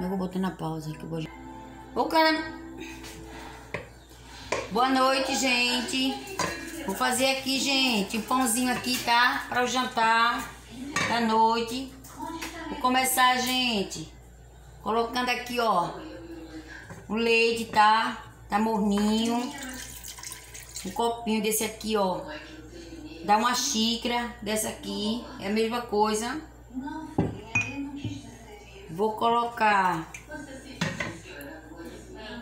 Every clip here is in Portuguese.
Eu vou botar na pausa que eu vou. Ô, cara. Boa noite, gente. Vou fazer aqui, gente, um pãozinho aqui, tá? Para o jantar da noite. Vou começar, gente, colocando aqui, ó, o leite, tá? Tá morninho. Um copinho desse aqui, ó. Dá uma xícara dessa aqui. É a mesma coisa. Vou colocar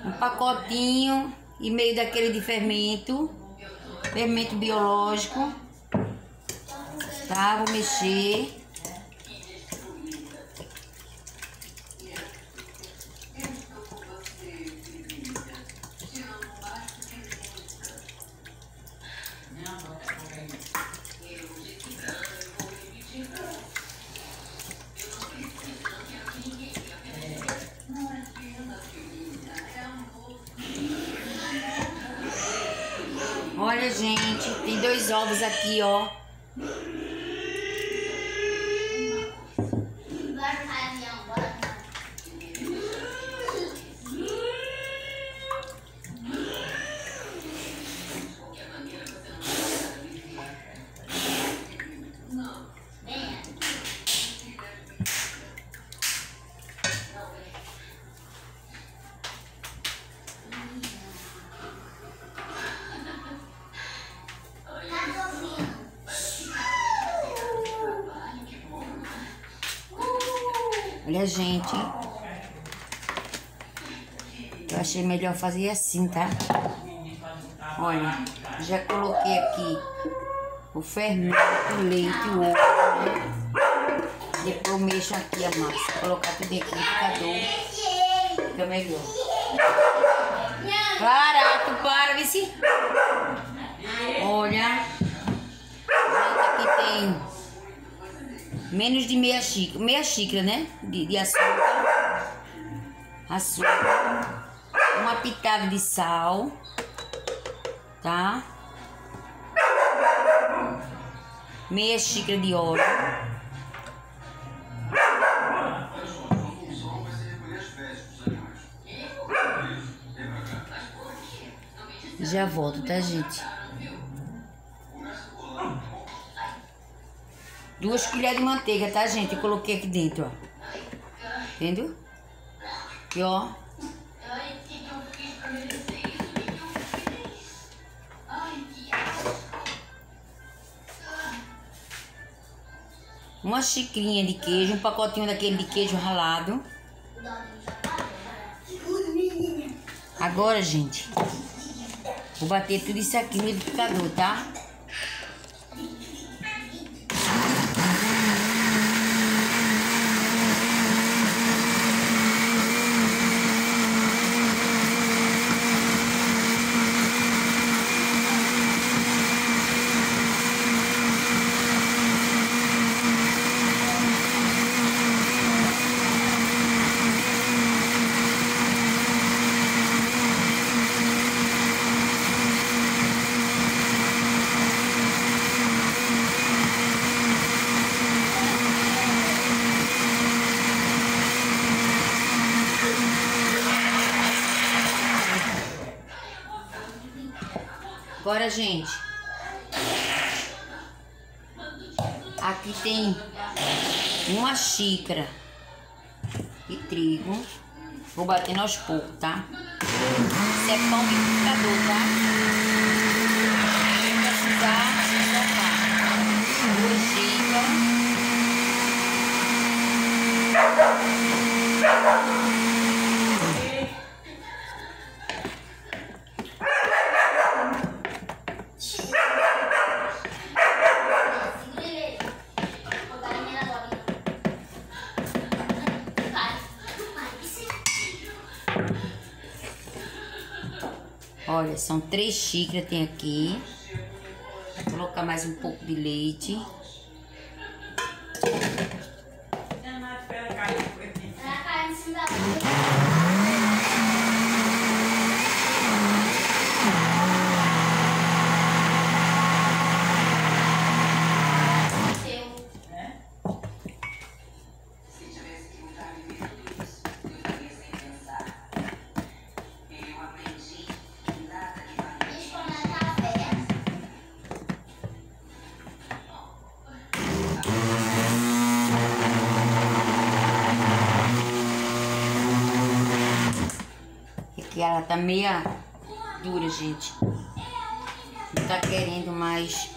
um pacotinho e meio daquele de fermento. Fermento biológico. Tá? Vou mexer. Olha, gente, tem dois ovos aqui, ó. Olha, gente. Eu achei melhor fazer assim, tá? Olha, já coloquei aqui o fermento, o leite, o ovo, né? Depois mexo aqui a massa. Colocar tudo aqui no liquidificador. Fica melhor. Para, tu para, se. Olha. Aqui tem menos de meia xícara, meia xícara, né? De, de açúcar. Açúcar. Uma pitada de sal. Tá? Meia xícara de óleo. Já volto, tá, gente? Duas colheres de manteiga, tá, gente? Eu coloquei aqui dentro, ó. Entendeu? Aqui, ó. Uma xicrinha de queijo, um pacotinho daquele de queijo ralado. Agora, gente, vou bater tudo isso aqui no liquidificador, tá? Agora, gente, aqui tem uma xícara de trigo. Vou bater aos poucos, tá? Isso é pão liquidificador, tá? Olha, são três xícaras tem aqui. Vou colocar mais um pouco de leite. Que ela tá meia dura, gente. Não tá querendo mais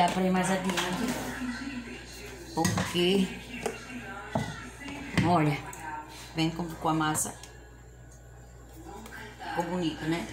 Dá pra ir mais adiante. Porque... Olha. Vem como ficou a massa. Ficou bonito, né?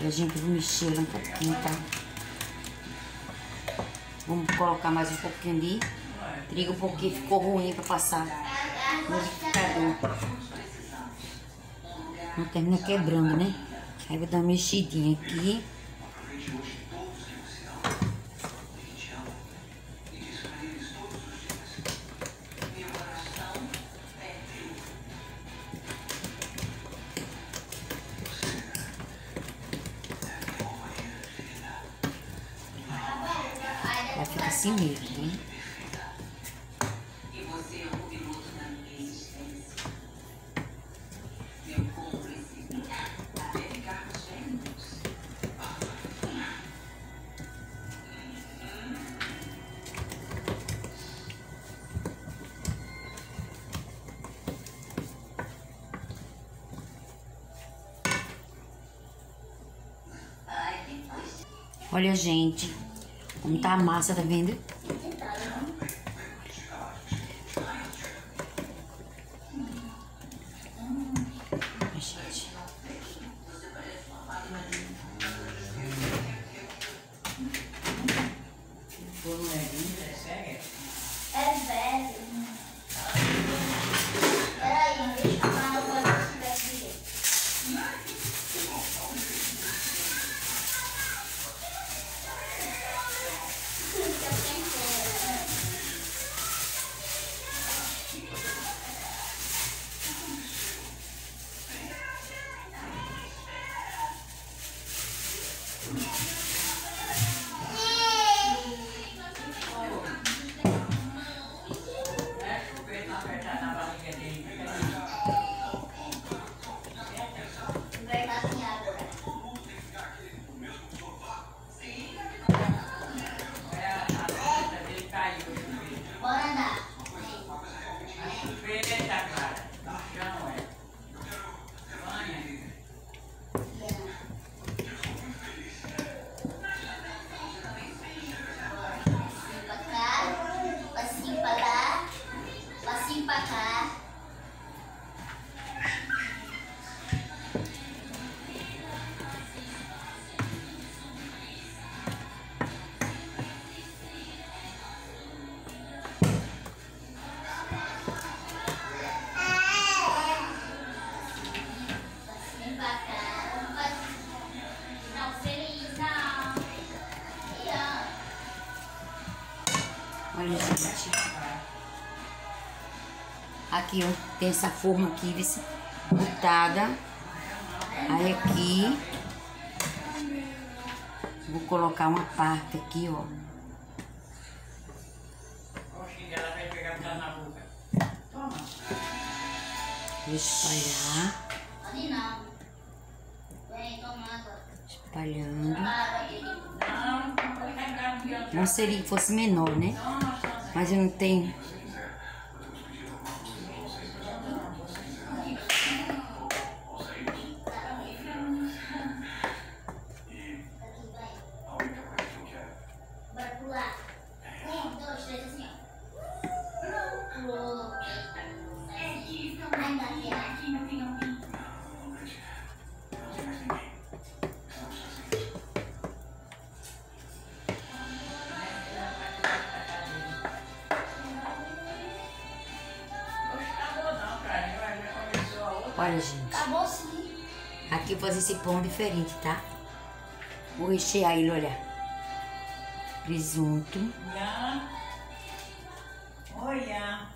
Olha, gente, vou mexer um pouquinho, tá? Vamos colocar mais um pouquinho de trigo, porque ficou ruim pra passar no liquidificador. Não termina quebrando, né? Aí vou dar uma mexidinha aqui. Olha, gente, como tá a massa, tá vendo? Gente. Aqui, ó, tem essa forma aqui, botada. Aí aqui. Vou colocar uma parte aqui, ó. Oxi, ela vai pegar pra na boca. Toma. Vou espalhar, Pode não. Vem, toma água. espalhando. Não seria que fosse menor, né? Mas eu não tenho. Olha, gente. Acabou sim. Aqui eu vou fazer esse pão diferente, tá? Vou rechear ele, olha. Presunto. Oi, Ian.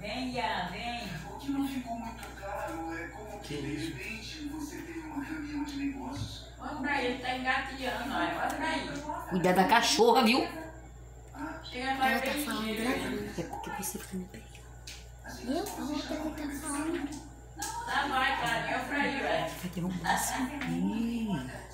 Vem, Ian, vem. O que não ficou muito claro é como que de repente você teve uma reunião de negócios. Olha pra ele, tá engateando, olha. Olha pra ele. Cuidar da cachorra, viu? Ela tá falando. É porque você fica me pegando. Eu? Outra que tá falando. Tá, vai, cara. É pra ele, velho. Vai derrubar essa aqui. Olha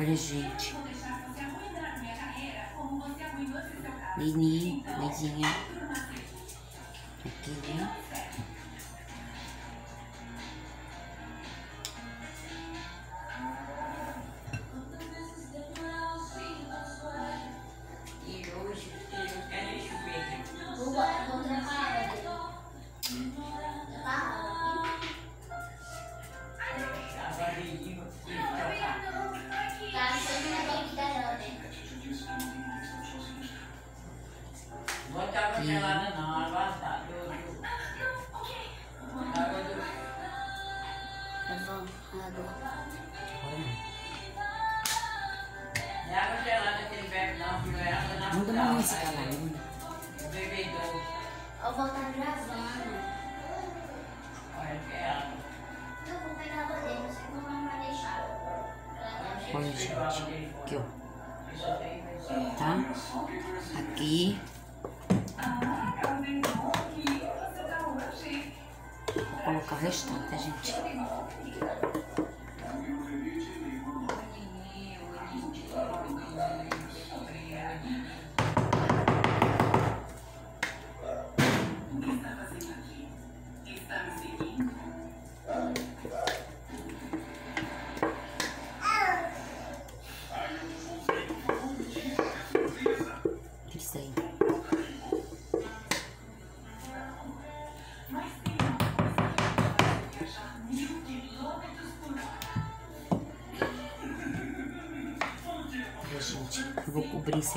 Olha, gente. Nini, Nezinha. Aqui, né? Manda uma música lá. Bebedouro. Eu vou estar gravando. Olha que é água. Eu vou pegar dele, você não vai deixar. Olha, gente. Aqui, ó. Tem, vai ser. Tá? Aqui. Vou colocar o restante, tá, gente?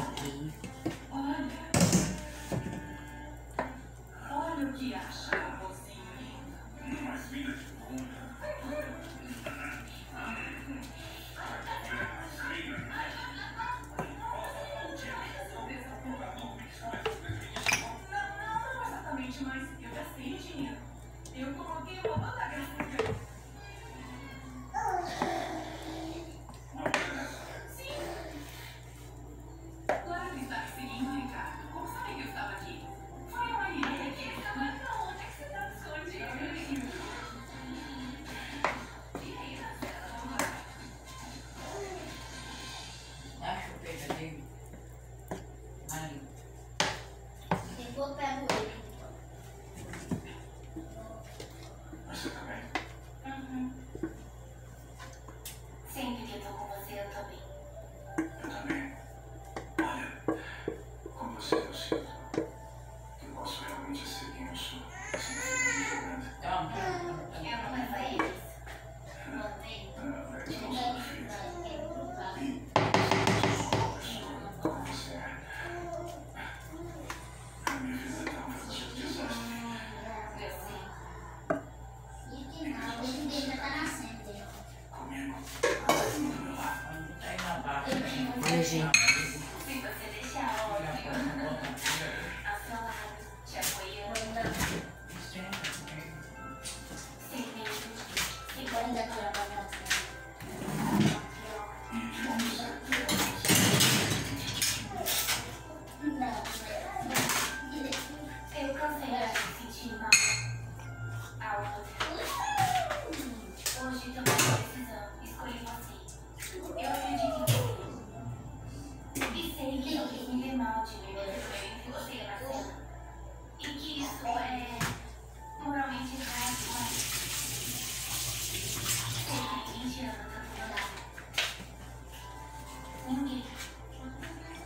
Vou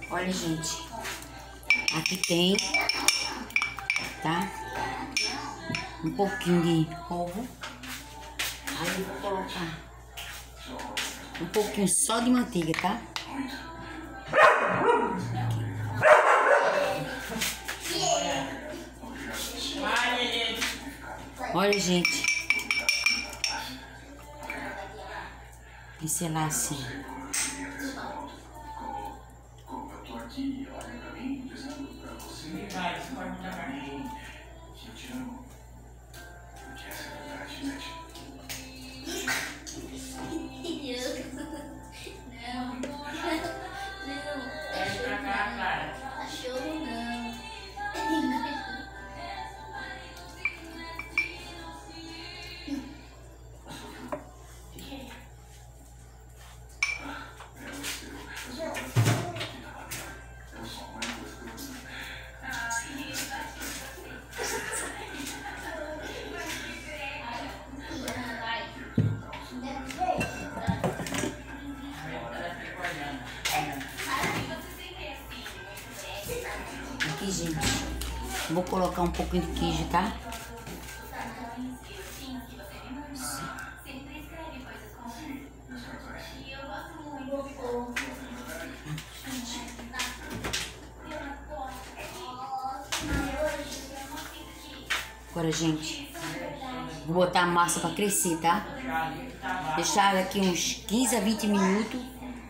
Olha, gente. Aqui tem, tá? Um pouquinho de ovo. Aí eu vou colocar um pouquinho só de manteiga, tá? Olha, gente. Pincelar assim. Como eu tô aqui e colocar um pouquinho de queijo, tá? Agora, gente. Vou botar a massa pra crescer, tá? Deixar daqui uns 15 a 20 minutos.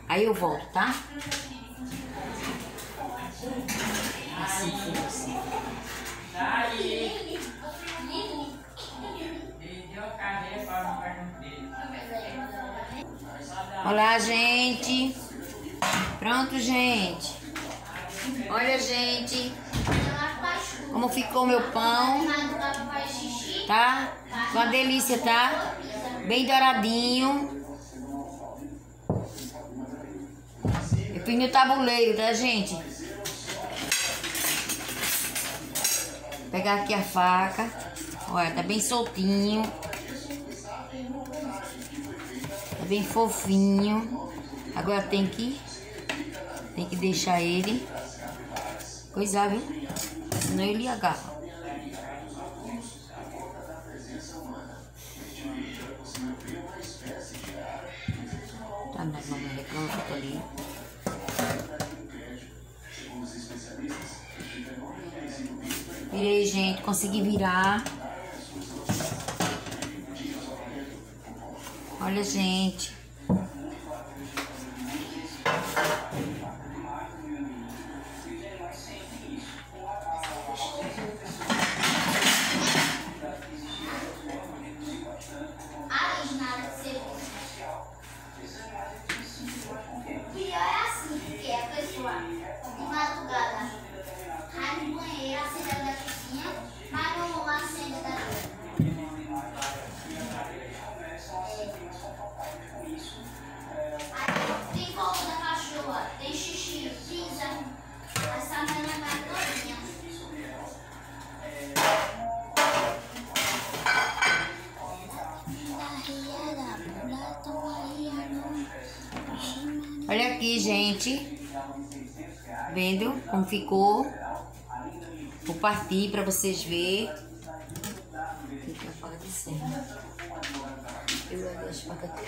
Aí eu volto, tá? Assim fica assim. O. Olá, gente. Pronto, gente. Olha, gente. Como ficou meu pão, tá? Uma delícia, tá? Bem douradinho. Eu fiz no tabuleiro, tá, gente? Pegar aqui a faca. Olha, tá bem soltinho. Tá bem fofinho. Agora tem que tem que deixar ele coisar, viu? Senão ele agarra. Virei, gente. Consegui virar. Olha, gente. Como ficou? Vou partir para vocês verem. Fica a faca de cima. Eu vou deixar a faca aqui.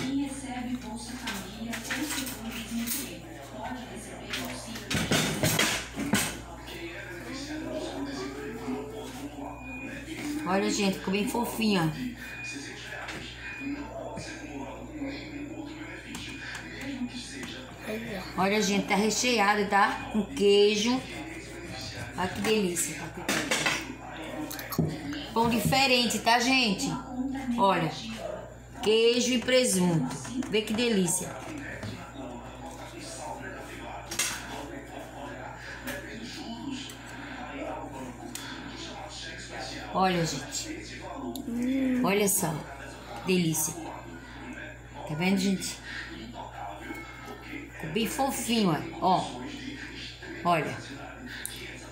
Quem Olha, gente, ficou bem fofinha. Olha, gente, tá recheado, tá? Com queijo. Olha que delícia. tá? Pão diferente, tá, gente? Olha, queijo e presunto. Vê que delícia. Olha, gente. Olha só. Que delícia. Tá vendo, gente? Bem fofinho, ó. Olha.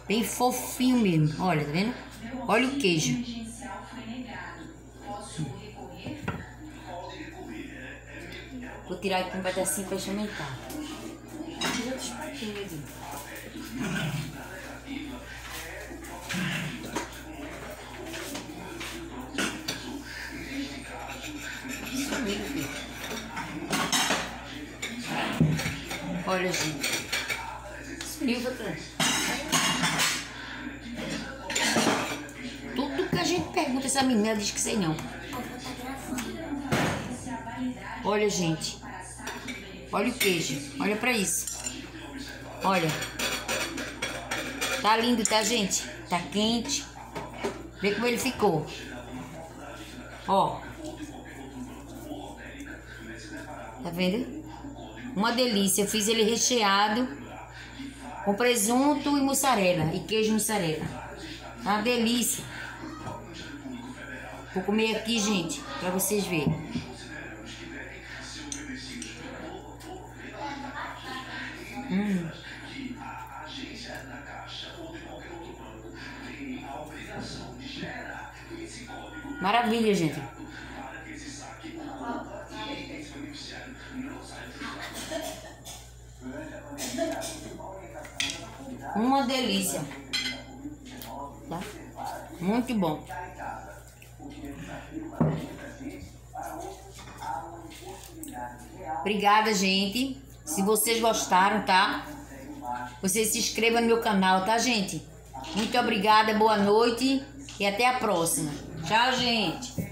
Bem fofinho mesmo. Olha, tá vendo? Olha o queijo. Vou tirar aqui um pedacinho pra experimentar. Tira outros pouquinhos aqui. Olha, gente. Pra Tudo que a gente pergunta, essa menina diz que sei não. Olha, gente. Olha o queijo. Olha pra isso. Olha. Tá lindo, tá, gente? Tá quente. Vê como ele ficou. Ó. Tá vendo? Uma delícia. Eu fiz ele recheado com presunto e mussarela. E queijo mussarela. Uma delícia. Vou comer aqui, gente, pra vocês verem. Hum. Maravilha, gente. Uma delícia. Tá? Muito bom. Obrigada, gente. Se vocês gostaram, tá? Vocês se inscrevam no meu canal, tá, gente? Muito obrigada, boa noite e até a próxima. Tchau, gente.